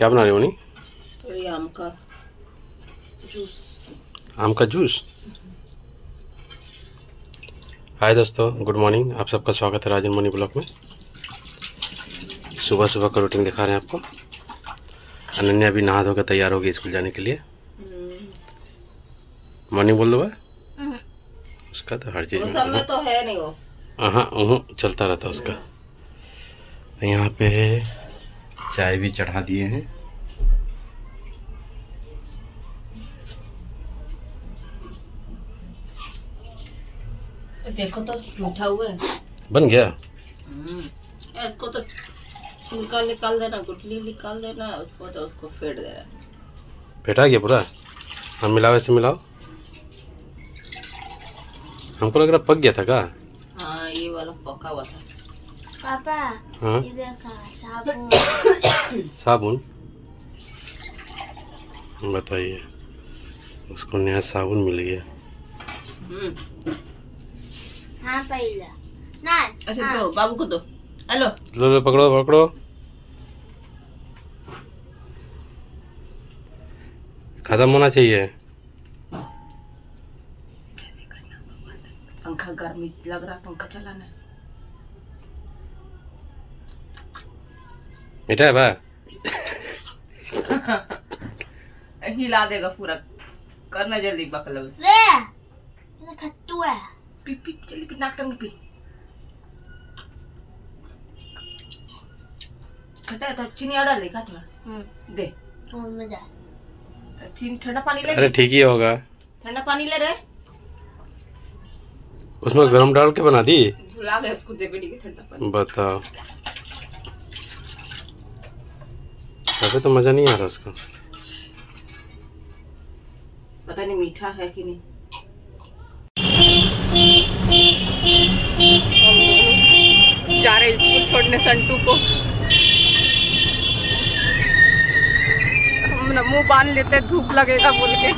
क्या बना रहे हो मनी? तो ये आम का जूस। आम का जूस? हाय दोस्तों गुड मॉर्निंग। आप सबका स्वागत है राजन मोनी ब्लॉक में। सुबह सुबह का रूटीन दिखा रहे हैं आपको। अनन्या अभी नहा धोकर तैयार हो गई स्कूल जाने के लिए। मॉर्निंग बोल दो बा उसका तो हर चीज़ में तो है नहीं वो। हाँ उहुं, चलता रहता उसका। यहाँ पे चाय भी चढ़ा दिए हैं। देखो तो मीठा हुआ है। बन गया। इसको तो छिलका निकाल देना गुटली निकाल देना उसको तो उसको फेंट देना। फेटा गया पूरा? हम मिलाओ ऐसे मिलाओ। हमको लग रहा पक गया था का? हाँ ये वाला पका हुआ था। पापा हाँ? ये देखा साबुन। साबुन? बताइए उसको नया साबुन मिल गया। हम्म। हाँ पहिला ना अच्छा दो बाबू को दो। हेलो। लो लो पकड़ो पकड़ो। खत्म होना चाहिए। पंखा गर्मी लग रहा पंखा चलाना है। मीठा है बा। हिला देगा पूरा। करना जल्दी बकलो ले ये खट्टू है। तो चीनी डाल दे हम्म चीनी ठंडा पानी ले अरे ठीक ही होगा ठंडा पानी ले रहे उसमें गरम डाल के बना दी भुला गए उसको दे बेटी के ठंडा पानी बताओ अबे तो मज़ा नहीं आ रहा उसका पता नहीं मीठा है कि नहीं जा रहे स्कूल छोड़ने संटू को। हम मुँह बाँध लेते धूप लगेगा बोल के।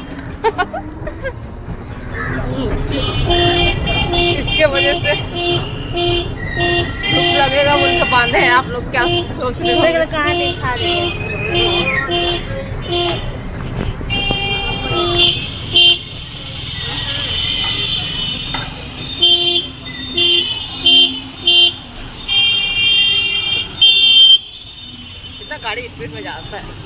इसके वजह से धूप लगेगा बोल के बांधे हैं आप लोग, क्या सोच रहे हो? कहाँ दिखा रहे कितना गाड़ी स्पीड में जाता है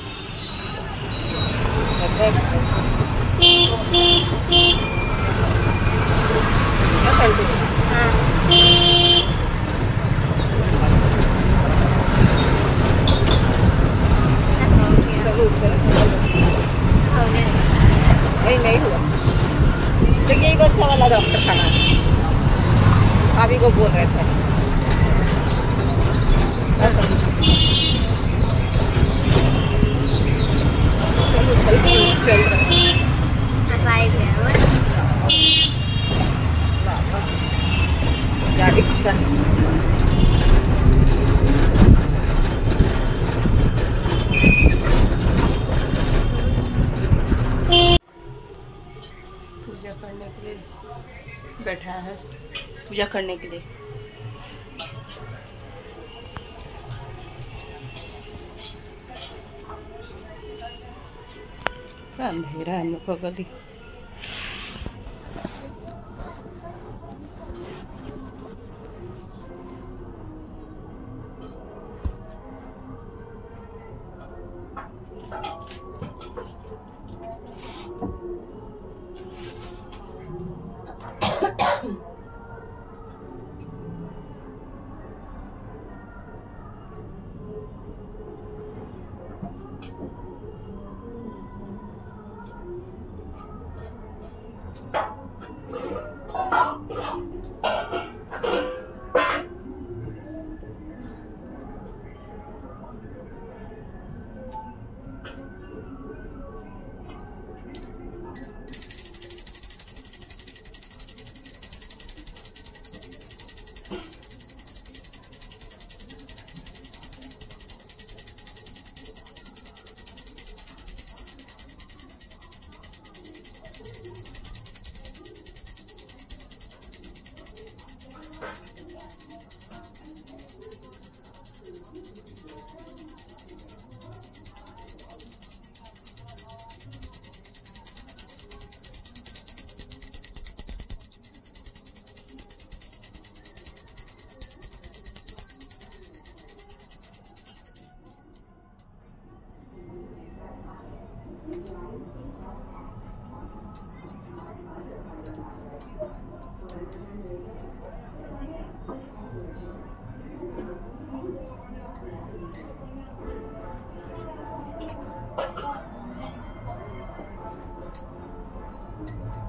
हो गया नहीं नहीं हुआ तो यही बच्चा वाला डॉक्टर खाना अभी को बोल रहे थे चलो चल चल रहा है। अब आए गए गाड़ी पूजा करने के लिए बैठा है। पूजा करने के लिए। अंधेरा है हम लोग गली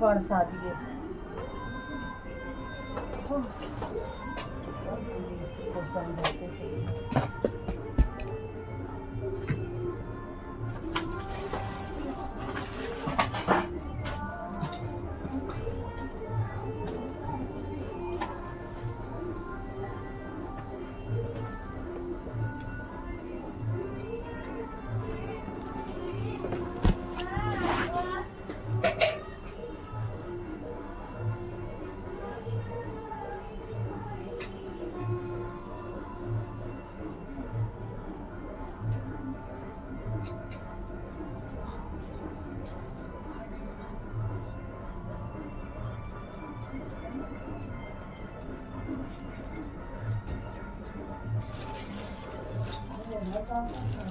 पूरा वहाँ पर Thank you.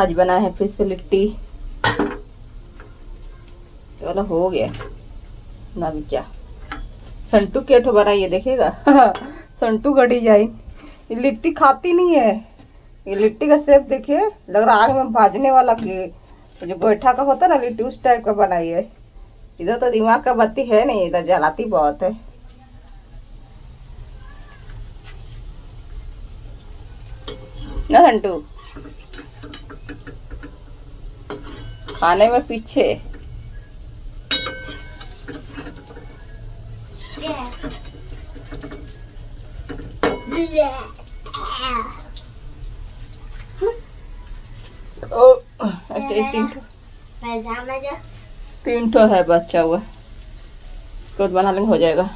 आज बना है फिर से लिट्टी। ये वाला हो गया। ना भी क्या। संटू केठो बनाइए देखेगा? संटू का डिज़ाइन ये लिट्टी खाती नहीं है। ये लिट्टी का शेप देखिए लग रहा आग में भाजने वाला जो गोईठा का होता है ना, लिट्टी, उस टाइप का बनाई है। इधर तो दिमाग का बत्ती है नहीं, इधर जलाती बहुत है। ना संटू? खाने में पीछे। ओ तीन ठो है बच्चा हुआ इसको बना लेंगे हो जाएगा।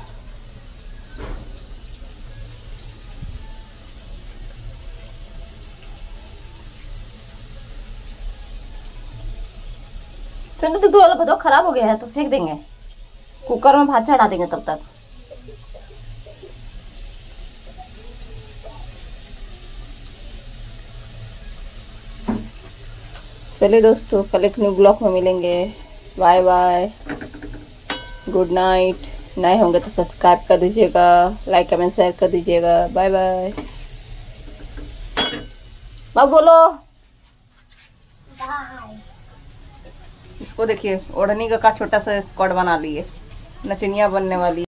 चलो तो दो वाला बताओ, खराब हो गया है तो फेंक देंगे। कुकर में भात चढ़ा देंगे तब तक। चलिए दोस्तों, कल एक न्यू ब्लॉग में मिलेंगे। बाय बाय गुड नाइट नए होंगे तो सब्सक्राइब कर दीजिएगा लाइक कमेंट शेयर कर दीजिएगा। बाय बाय बाबू बोलो। इसको देखिए ओढ़नी का छोटा सा स्कॉट बना लिए। नचनिया बनने वाली